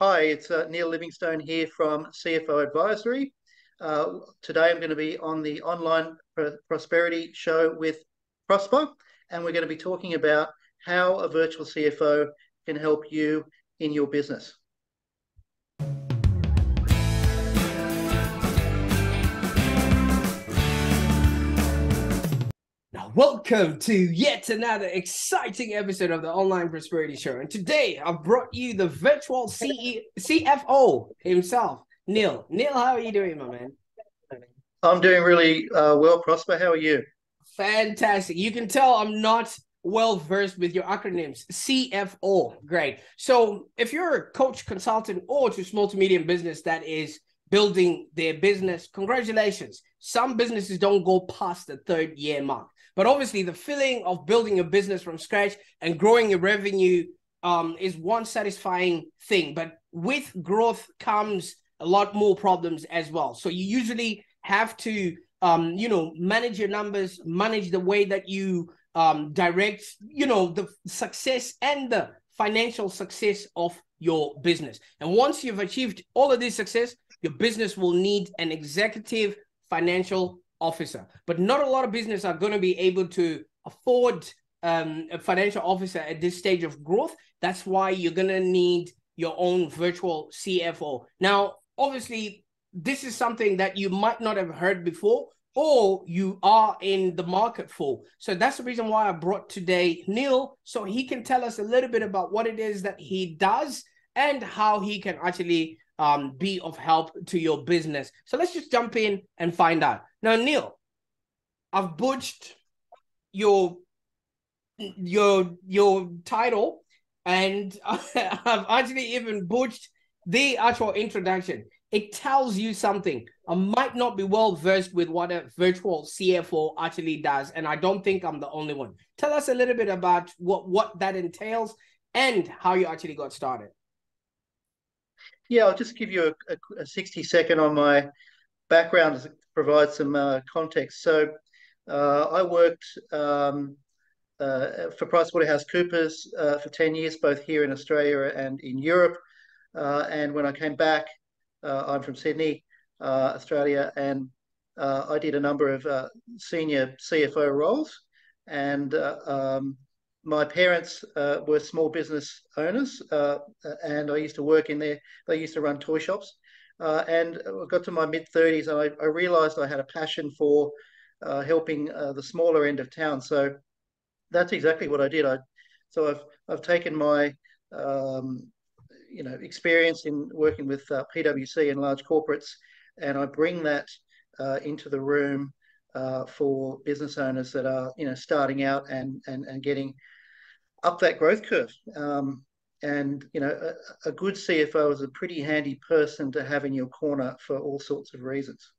Hi, it's uh, Neil Livingstone here from CFO Advisory. Uh, today I'm going to be on the online prosperity show with Prosper, and we're going to be talking about how a virtual CFO can help you in your business. Welcome to yet another exciting episode of the Online Prosperity Show. And today I've brought you the virtual CE, CFO himself, Neil. Neil, how are you doing, my man? I'm doing really uh, well, Prosper. How are you? Fantastic. You can tell I'm not well versed with your acronyms. CFO. Great. So if you're a coach, consultant, or to small to medium business that is building their business, congratulations. Some businesses don't go past the third year mark. But obviously, the feeling of building a business from scratch and growing your revenue um, is one satisfying thing. But with growth comes a lot more problems as well. So you usually have to, um, you know, manage your numbers, manage the way that you um, direct, you know, the success and the financial success of your business. And once you've achieved all of this success, your business will need an executive financial officer. But not a lot of business are going to be able to afford um, a financial officer at this stage of growth. That's why you're going to need your own virtual CFO. Now, obviously, this is something that you might not have heard before or you are in the market for. So that's the reason why I brought today Neil so he can tell us a little bit about what it is that he does and how he can actually um, be of help to your business. So let's just jump in and find out. Now, Neil, I've butched your your your title, and I've actually even butched the actual introduction. It tells you something. I might not be well versed with what a virtual CFO actually does, and I don't think I'm the only one. Tell us a little bit about what what that entails and how you actually got started. Yeah, I'll just give you a, a, a 60 second on my background to provide some uh, context. So uh, I worked um, uh, for PricewaterhouseCoopers uh, for 10 years, both here in Australia and in Europe. Uh, and when I came back, uh, I'm from Sydney, Australia, and I did a number of senior CFO roles. And um, my parents uh, were small business owners, uh, and I used to work in there. They used to run toy shops, uh, and I got to my mid thirties, and I, I, realised I had a passion for uh, helping uh, the smaller end of town. So that's exactly what I did. I so I've I've taken my um, you know experience in working with uh, PwC and large corporates, and I bring that into the room for business owners that are you know starting out and and, and getting up that growth curve. Um, and you know, a, a, good CFO is a pretty handy person to have in your corner for all sorts of reasons.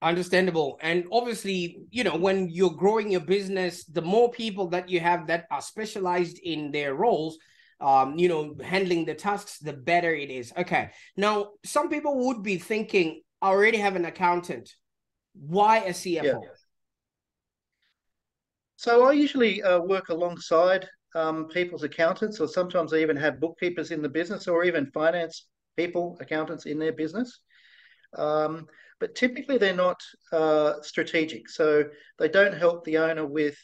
Understandable, and obviously, you know, when you're growing your business, the more people that you have that are specialized in their roles, um, you know, handling the tasks, the better it is. Okay, now some people would be thinking, I already have an accountant why a CFO? Yeah. So I usually uh, work alongside um, people's accountants, or sometimes they even have bookkeepers in the business, or even finance people, accountants in their business. Um, but typically, they're not uh, strategic, so they don't help the owner with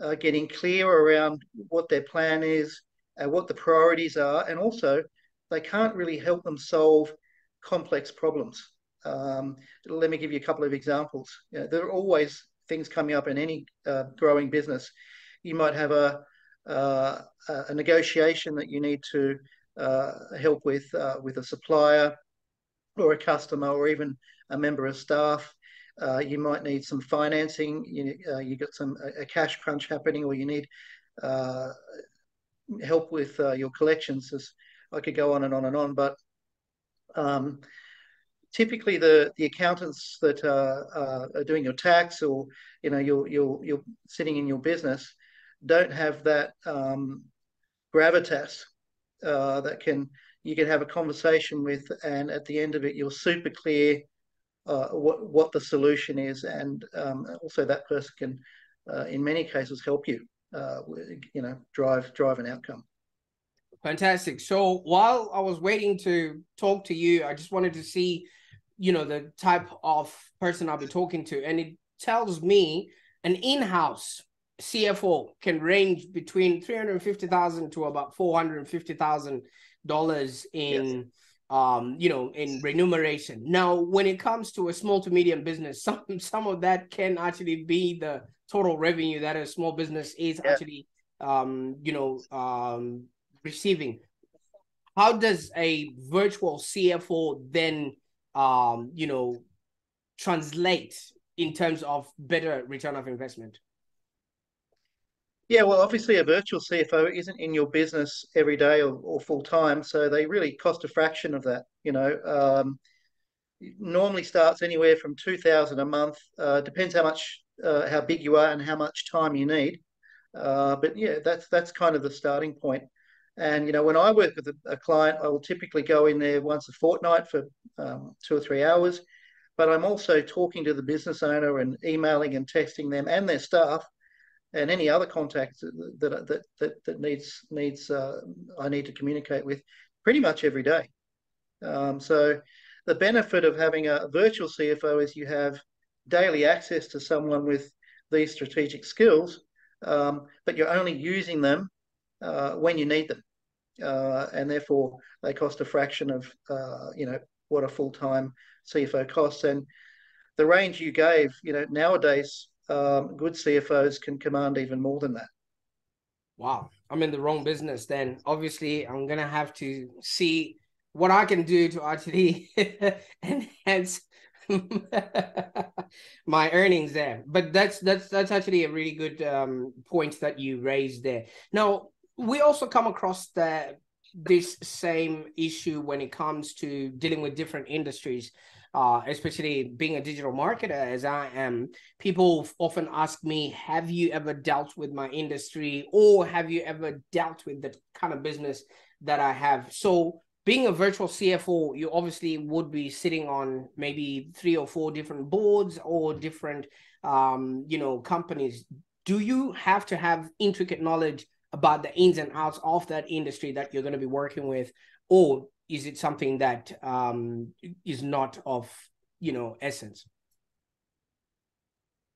uh, getting clear around what their plan is and what the priorities are, and also they can't really help them solve complex problems. Um, let me give you a couple of examples. You know, there are always things coming up in any uh, growing business. You might have a, uh, a negotiation that you need to uh, help with uh, with a supplier or a customer or even a member of staff. Uh, you might need some financing. You you got some a, cash crunch happening, or you need help with your collections. As I could go on and on and on, but um, typically the the accountants that are, are doing your tax or you know you're you're you're sitting in your business don't have that um, gravitas uh, that can you can have a conversation with and at the end of it you're super clear uh, what what the solution is and um, also that person can uh, in many cases help you uh, you know drive drive an outcome Fantastic. So while I was waiting to talk to you, I just wanted to see, you know, the type of person I'll be talking to. And it tells me an in-house CFO can range between 350,000 to about $450,000 in yes. um, you know, in remuneration. Now, when it comes to a small to medium business, some some of that can actually be the total revenue that a small business is yeah. actually um, you know, um, receiving. How does a virtual CFO then, um, you know, translate in terms of better return of investment? Yeah, well, obviously, a virtual CFO isn't in your business every day or, or full time, so they really cost a fraction of that. You know, um, normally starts anywhere from two thousand a month. Uh, depends how much, uh, how big you are, and how much time you need. Uh, but yeah, that's that's kind of the starting point. And you know, when I work with a, a client, I will typically go in there once a fortnight for um, two or three hours. But I'm also talking to the business owner and emailing and texting them and their staff and any other contacts that that that, that needs needs uh, I need to communicate with pretty much every day. Um, so the benefit of having a virtual CFO is you have daily access to someone with these strategic skills, um, but you're only using them uh, when you need them uh, and therefore they cost a fraction of uh, you know what a full time CFO costs. And the range you gave, you know, nowadays um, good CFOs can command even more than that. Wow, I'm in the wrong business. Then obviously I'm gonna have to see what I can do to actually enhance my earnings there. But that's that's that's actually a really good um, point that you raised there. Now we also come across the this same issue when it comes to dealing with different industries uh, especially being a digital marketer as I am, people often ask me, Have you ever dealt with my industry or have you ever dealt with the kind of business that I have? So, being a virtual CFO, you obviously would be sitting on maybe three or four different boards or different, um, you know, companies. Do you have to have intricate knowledge about the ins and outs of that industry that you're going to be working with or is it something that um, is not of you know essence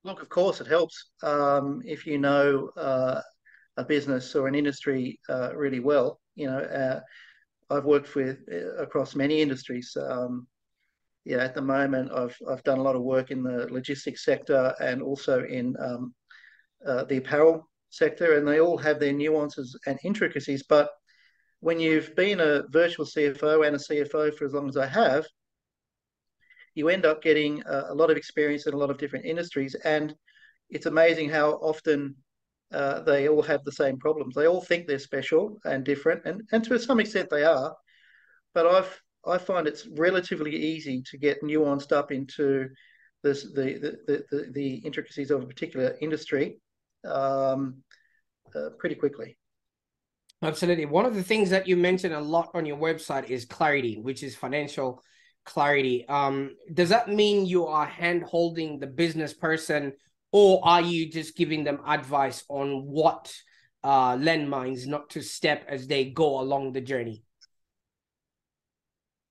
look of course it helps um, if you know uh, a business or an industry uh, really well you know uh, i've worked with uh, across many industries um, yeah at the moment i've i've done a lot of work in the logistics sector and also in um, uh, the apparel sector, and they all have their nuances and intricacies. But when you've been a virtual CFO and a CFO for as long as I have, you end up getting a, a lot of experience in a lot of different industries. And it's amazing how often uh, they all have the same problems. They all think they're special and different, and, and to some extent they are. But I've I find it's relatively easy to get nuanced up into this, the, the, the, the intricacies of a particular industry um, uh, pretty quickly. Absolutely. One of the things that you mention a lot on your website is clarity, which is financial clarity. Um, does that mean you are hand holding the business person, or are you just giving them advice on what uh, landmines not to step as they go along the journey?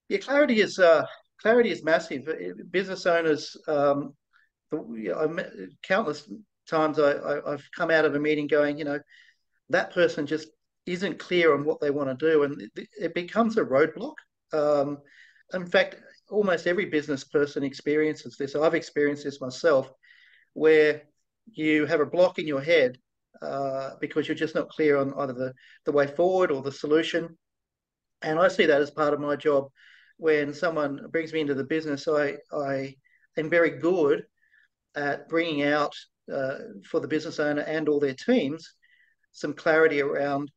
Yeah, clarity is uh, clarity is massive. Business owners, um, countless times I, I, I've come out of a meeting going, you know, that person just isn't clear on what they want to do, and it, becomes a roadblock. Um, in fact, almost every business person experiences this. I've experienced this myself, where you have a block in your head uh, because you're just not clear on either the, the way forward or the solution. And I see that as part of my job. When someone brings me into the business, I, I am very good at bringing out uh, for the business owner and all their teams some clarity around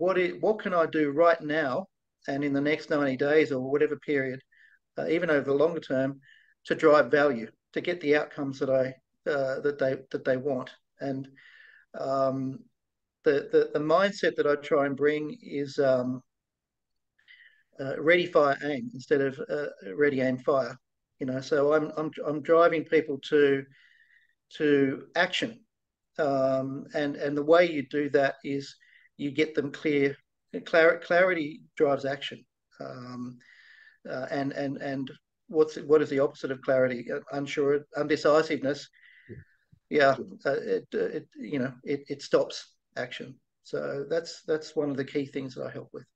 what is, what can I do right now and in the next 90 days or whatever period, uh, even over the longer term, to drive value, to get the outcomes that I uh, that they that they want. And um, the, the, the mindset that I try and bring is um, uh, ready, fire, aim instead of uh, ready, aim, fire. You know, so I'm I'm I'm driving people to to action. Um, and, and the way you do that is you get them clear clar- clarity drives action, um, uh, and and and what's what is the opposite of clarity? Uh, unsure, undecisiveness. Yeah, uh, it, it you know it, it stops action. So that's that's one of the key things that I help with.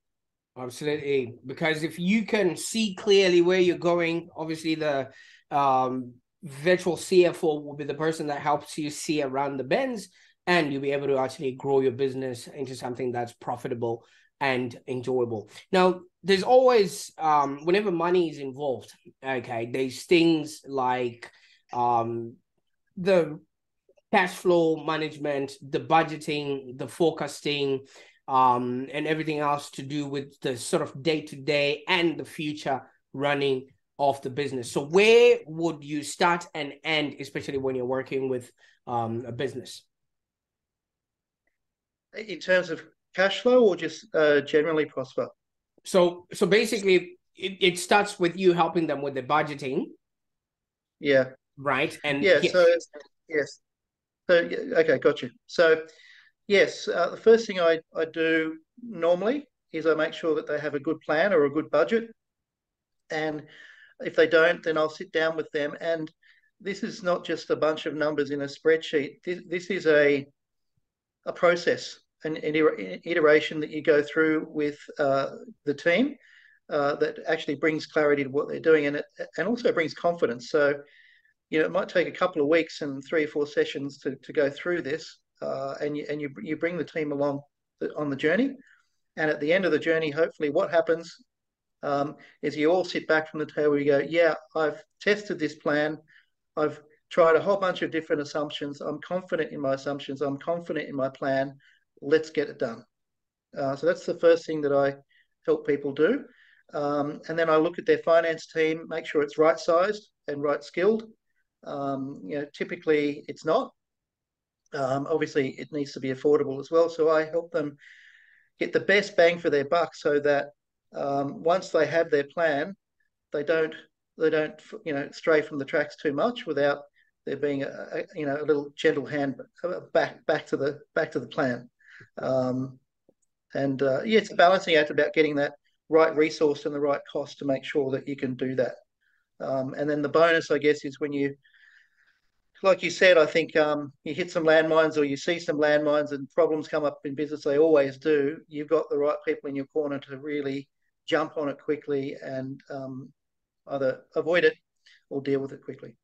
Absolutely, because if you can see clearly where you're going, obviously the um, virtual CFO will be the person that helps you see around the bends, and you'll be able to actually grow your business into something that's profitable and enjoyable. Now, there's always um, whenever money is involved, okay, there's things like um, the cash flow management, the budgeting, the forecasting, um, and everything else to do with the sort of day to day and the future running of the business. So, where would you start and end, especially when you're working with um, a business? In terms of cash flow, or just uh, generally prosper? So, so basically, it, it starts with you helping them with the budgeting. Yeah. Right. And yeah. Yes. So yes. So okay, got you. So yes, uh, the first thing I, I do normally is I make sure that they have a good plan or a good budget, and if they don't, then I'll sit down with them. And this is not just a bunch of numbers in a spreadsheet. This, this is a a process, an iteration that you go through with uh, the team uh, that actually brings clarity to what they're doing, and it and also brings confidence. So you know, it might take a couple of weeks and three or four sessions to, to go through this, uh, and you and you you bring the team along the, on the journey, and at the end of the journey, hopefully, what happens um, is you all sit back from the table. You go, yeah, I've tested this plan, I've tried a whole bunch of different assumptions. I'm confident in my assumptions. I'm confident in my plan. Let's get it done. Uh, so that's the first thing that I help people do. Um, and then I look at their finance team, make sure it's right sized and right skilled. Um, you know, typically it's not. Um, obviously, it needs to be affordable as well. So I help them get the best bang for their buck, so that um, once they have their plan, they don't they don't you know stray from the tracks too much without there being a, a you know a little gentle hand back back to the back to the plan. Um, and uh, yeah, it's a balancing act about getting that right resource and the right cost to make sure that you can do that. Um, and then the bonus, I guess, is when you like you said, I think um, you hit some landmines or you see some landmines and problems come up in business. They always do. You've got the right people in your corner to really jump on it quickly and um, either avoid it or deal with it quickly.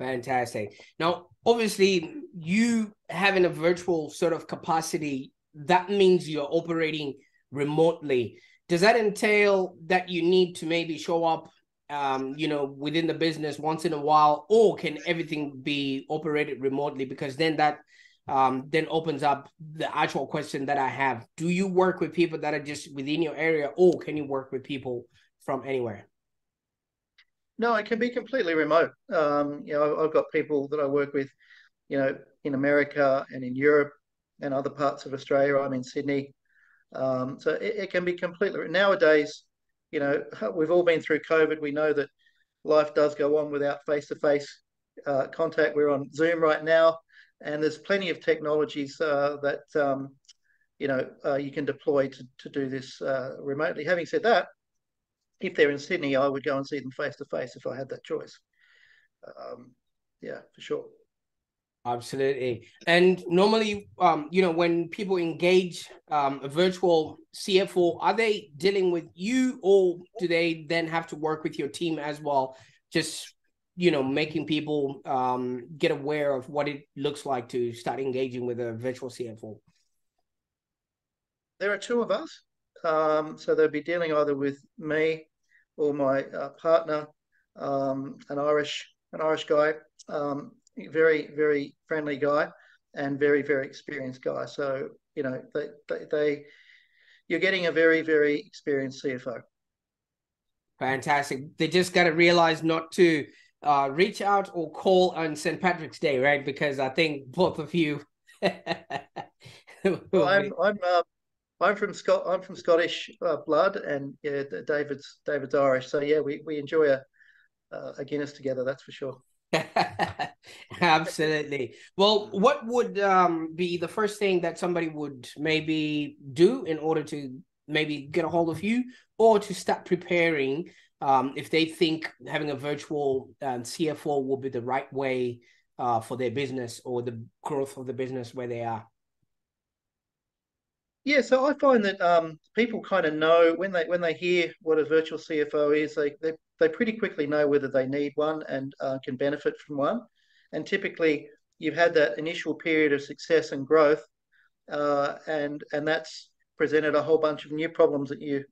Fantastic. Now, obviously, you having a virtual sort of capacity, that means you're operating remotely. Does that entail that you need to maybe show up um, you know, within the business once in a while, or can everything be operated remotely? Because then that um, then opens up the actual question that I have: Do you work with people that are just within your area, or can you work with people from anywhere? No, it can be completely remote. Um, you know, I've got people that I work with, you know, in America and in Europe and other parts of Australia. I'm in Sydney, um, so it, it, can be completely nowadays you know, we've all been through COVID. We know that life does go on without face to face contact. We're on Zoom right now, and there's plenty of technologies uh, that um, you know uh, you can deploy to, to do this uh, remotely. Having said that, if they're in Sydney, I would go and see them face to face if I had that choice. Um, yeah, for sure. Absolutely. And normally, um, you know, when people engage um, a virtual CFO, are they dealing with you or do they then have to work with your team as well? Just, you know, making people um, get aware of what it looks like to start engaging with a virtual CFO? There are two of us. Um, so they'll be dealing either with me or my uh, partner, um, an Irish, an Irish guy. Um, very very friendly guy and very very experienced guy. So you know they they, they you're getting a very very experienced CFO. Fantastic. They just got to realize not to uh, reach out or call on St. Patrick's Day, right? Because I think both of you. well, I'm I'm uh, I'm from Scott. I'm from Scottish uh, blood, and yeah, David's David's Irish. So yeah, we we enjoy a a Guinness together. That's for sure. Absolutely. Well, what would um, be the first thing that somebody would maybe do in order to maybe get a hold of you or to start preparing um, if they think having a virtual um, CFO will be the right way uh, for their business or the growth of the business where they are? Yeah, so I find that um, people kind of know when they when they hear what a virtual CFO is, they they, they pretty quickly know whether they need one and uh, can benefit from one. And typically, you've had that initial period of success and growth, uh, and and that's presented a whole bunch of new problems that you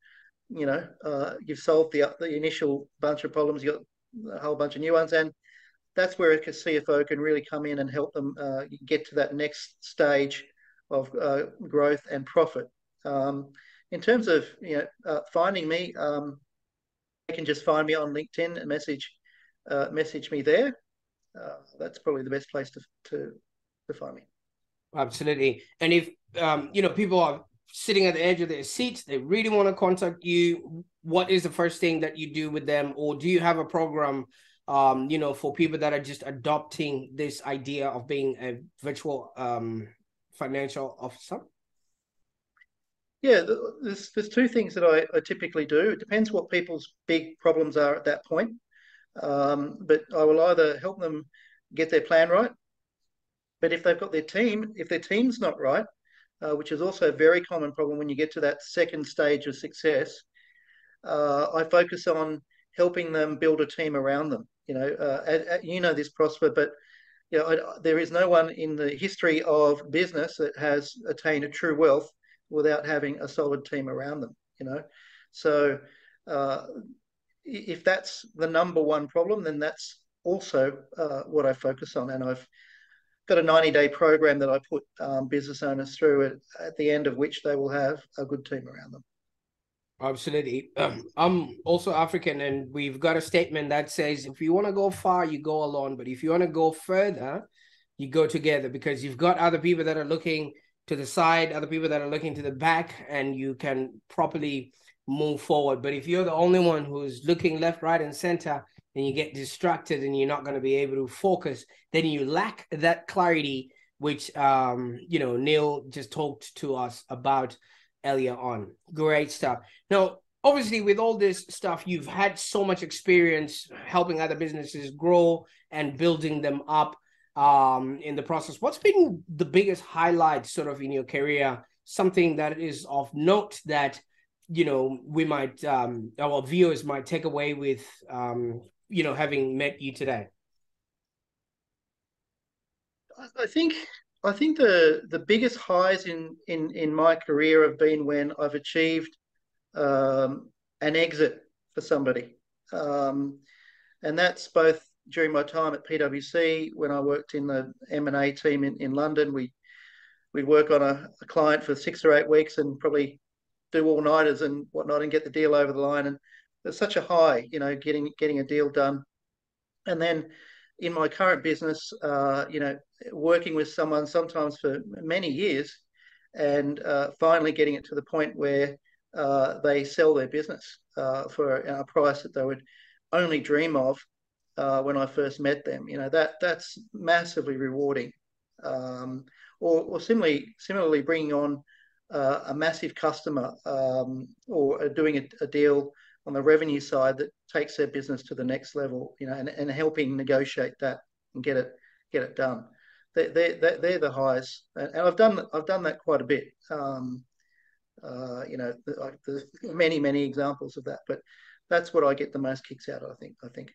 you know uh, you've solved the the initial bunch of problems. You got a whole bunch of new ones, and that's where a CFO can really come in and help them uh, get to that next stage of uh, growth and profit. Um, in terms of you know uh, finding me, um, you can just find me on LinkedIn and message uh, message me there. Uh, that's probably the best place to to to find me. Absolutely, and if um, you know people are sitting at the edge of their seats, they really want to contact you. What is the first thing that you do with them, or do you have a program? Um, you know, for people that are just adopting this idea of being a virtual um, financial officer? Yeah, there's there's two things that I, I, typically do. It depends what people's big problems are at that point. Um, but I will either help them get their plan right. But if they've got their team, if their team's not right, uh, which is also a very common problem when you get to that second stage of success, uh, I focus on helping them build a team around them. You know, uh, you know this, Prosper, but you know, I, there is no one in the history of business that has attained a true wealth without having a solid team around them. You know, so uh, if that's the number one problem, then that's also uh, what I focus on, and I've got a 90 day program that I put um, business owners through at, at the end of which they will have a good team around them. Absolutely. Um, I'm also African, and we've got a statement that says if you want to go far, you go alone. But if you want to go further, you go together because you've got other people that are looking to the side, other people that are looking to the back, and you can properly move forward. But if you're the only one who's looking left, right, and center, and you get distracted and you're not going to be able to focus, then you lack that clarity, which um, you know Neil just talked to us about earlier on. Great stuff. Now, obviously, with all this stuff, you've had so much experience helping other businesses grow and building them up um, in the process. What's been the biggest highlight, sort of, in your career? Something that is of note that you know we might um, our viewers might take away with um, you know having met you today. I think I think the the biggest highs in in in my career have been when I've achieved um, an exit for somebody, um, and that's both during my time at PwC when I worked in the M and A team in, in London. We we'd work on a, a client for six or eight weeks and probably do all nighters and whatnot and get the deal over the line. And it's such a high, you know, getting getting a deal done. And then in my current business, uh, you know, working with someone sometimes for many years, and uh, finally getting it to the point where uh, they sell their business uh, for a price that they would only dream of uh, when I first met them. You know, that that's massively rewarding. Um, or, or similarly, similarly bringing on uh, a massive customer um, or doing a, a deal on the revenue side that takes their business to the next level, you know, and, and helping negotiate that and get it get it done. They they they're the highs, and, I've done I've done that quite a bit. Um, uh, you know, many many examples of that, but that's what I get the most kicks out of. I think I think.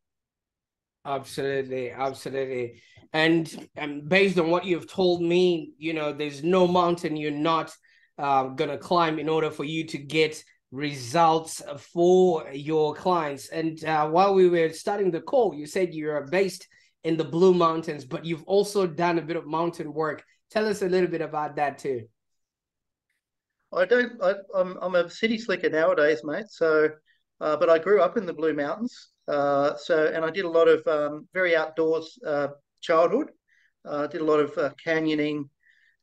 Absolutely, absolutely, and and based on what you've told me, you know, there's no mountain you're not uh, gonna climb in order for you to get results for your clients. And uh, while we were starting the call, you said you're based in the Blue Mountains, but you've also done a bit of mountain work. Tell us a little bit about that too. I don't. I, am I'm, I'm a city slicker nowadays, mate. So, uh, but I grew up in the Blue Mountains. Uh, so, and I did a lot of um, very outdoors uh, childhood. I uh, did a lot of uh, canyoning,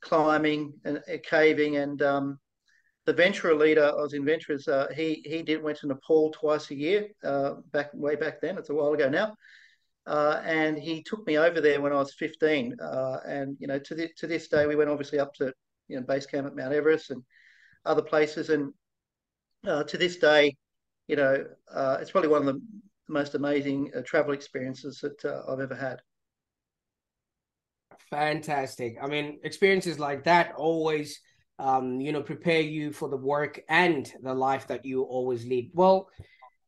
climbing, and uh, caving, and um, the Venturer leader, I was in Venturers. Uh, he he did went to Nepal twice a year back way back then. It's a while ago now, uh, and he took me over there when I was 15. Uh, and you know, to the, to this day, we went obviously up to you know base camp at Mount Everest and other places. And uh, to this day, you know, uh, it's probably one of the most amazing uh, travel experiences that uh, I've ever had. Fantastic. I mean, experiences like that always, um, you know, prepare you for the work and the life that you always lead. Well,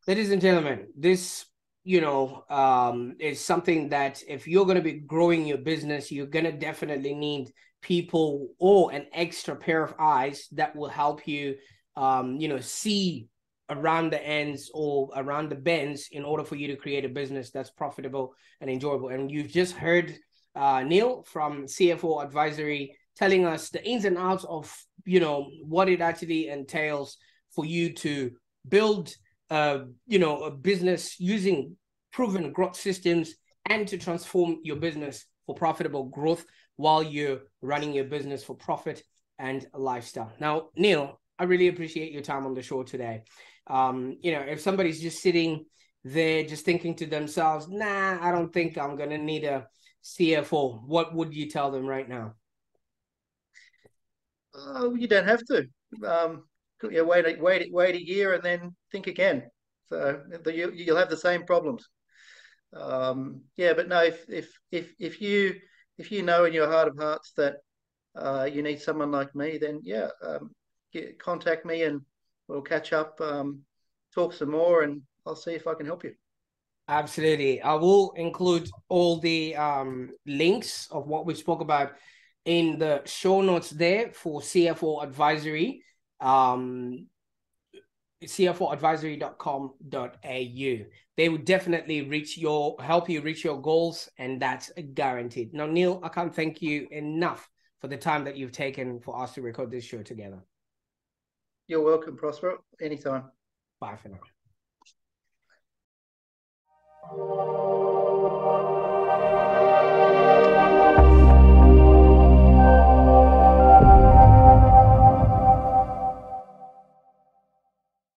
ladies and gentlemen, this, you know, um, is something that if you're going to be growing your business, you're going to definitely need people or an extra pair of eyes that will help you, um, you know, see around the ends or around the bends in order for you to create a business that's profitable and enjoyable. And you've just heard uh, Neil from CFO Advisory telling us the ins and outs of you know what it actually entails for you to build uh, you know a business using proven growth systems and to transform your business for profitable growth while you're running your business for profit and lifestyle. Now, Neil, I really appreciate your time on the show today. Um, you know, if somebody's just sitting there just thinking to themselves, nah, I don't think I'm gonna need a CFO, what would you tell them right now? Oh, you don't have to. Um, yeah, wait, a, wait, wait a year and then think again. So you, you'll have the same problems. Um, yeah, but no, if if if if you if you know in your heart of hearts that uh, you need someone like me, then yeah, um, get, contact me and we'll catch up, um, talk some more, and I'll see if I can help you. Absolutely. I will include all the um, links of what we spoke about in the show notes there for CFO advisory um, cfoadvisory.com.au. They will definitely reach your help you reach your goals, and that's guaranteed. Now, Neil, I can't thank you enough for the time that you've taken for us to record this show together. You're welcome, Prosper Anytime. Bye for now.